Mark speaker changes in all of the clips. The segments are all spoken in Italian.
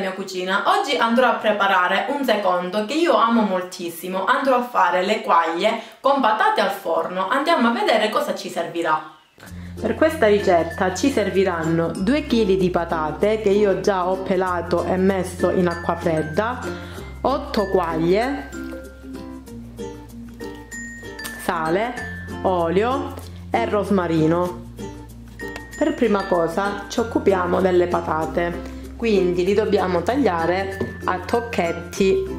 Speaker 1: mia cucina. Oggi andrò a preparare un secondo che io amo moltissimo. Andrò a fare le quaglie con patate al forno. Andiamo a vedere cosa ci servirà.
Speaker 2: Per questa ricetta ci serviranno 2 kg di patate che io già ho pelato e messo in acqua fredda, 8 quaglie, sale, olio e rosmarino. Per prima cosa ci occupiamo delle patate, quindi li dobbiamo tagliare a tocchetti.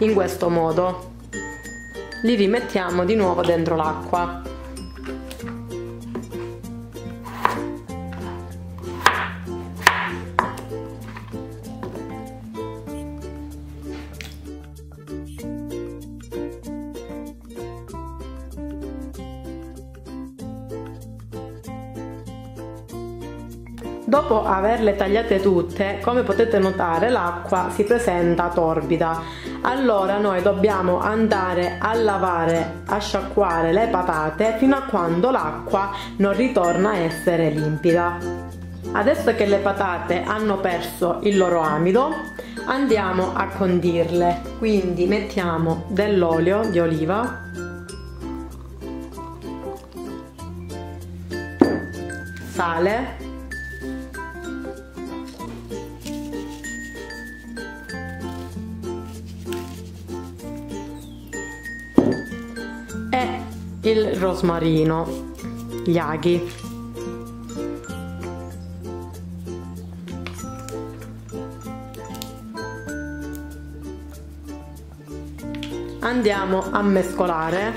Speaker 2: In questo modo li rimettiamo di nuovo dentro l'acqua Dopo averle tagliate tutte, come potete notare, l'acqua si presenta torbida. Allora noi dobbiamo andare a lavare, a sciacquare le patate fino a quando l'acqua non ritorna a essere limpida. Adesso che le patate hanno perso il loro amido, andiamo a condirle. Quindi mettiamo dell'olio di oliva sale il rosmarino, gli aghi. Andiamo a mescolare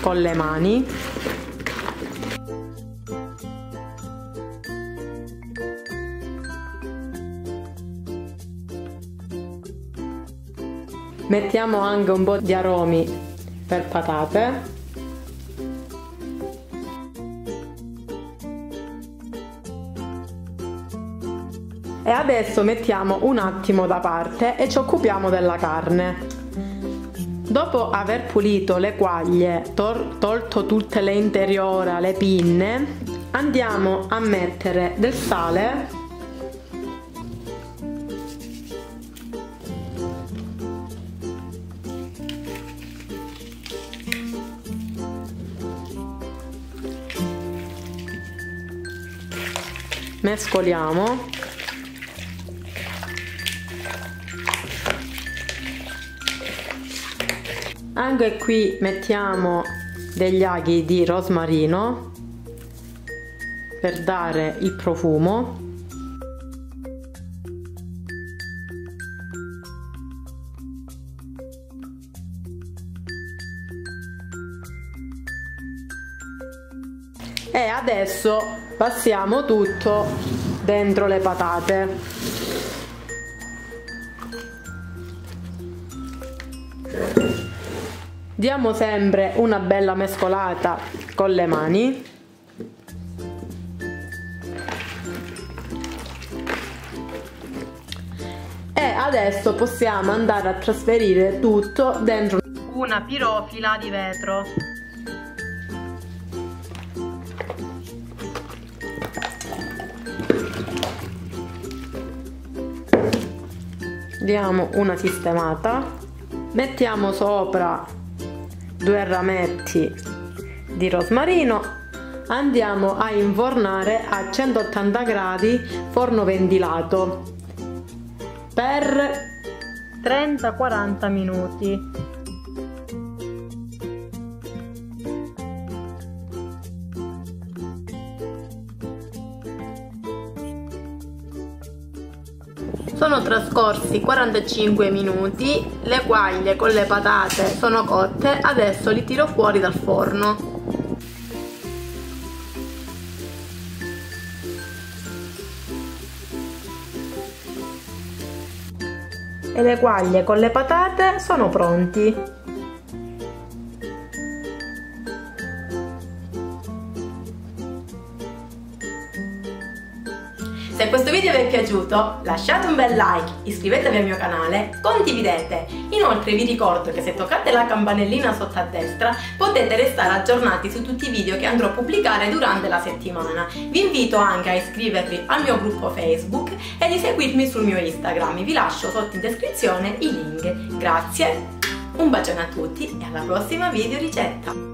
Speaker 2: con le mani mettiamo anche un po' di aromi per patate e adesso mettiamo un attimo da parte e ci occupiamo della carne. Dopo aver pulito le quaglie tol tolto tutte le interiora le pinne andiamo a mettere del sale. Mescoliamo anche qui mettiamo degli aghi di rosmarino per dare il profumo. E adesso passiamo tutto dentro le patate diamo sempre una bella mescolata con le mani. E adesso possiamo andare a trasferire tutto dentro una pirofila di vetro. Diamo una sistemata. Mettiamo sopra due rametti di rosmarino. Andiamo a infornare a 180 gradi forno ventilato per 30-40 minuti Sono trascorsi 45 minuti, le quaglie con le patate sono cotte, adesso li tiro fuori dal forno. E le quaglie con le patate sono pronti.
Speaker 1: Se questo video vi è piaciuto lasciate un bel like, iscrivetevi al mio canale, condividete. Inoltre vi ricordo che se toccate la campanellina sotto a destra potete restare aggiornati su tutti i video che andrò a pubblicare durante la settimana. Vi invito anche a iscrivervi al mio gruppo Facebook e di seguirmi sul mio Instagram. Vi lascio sotto in descrizione i link. Grazie, un bacione a tutti e alla prossima video ricetta!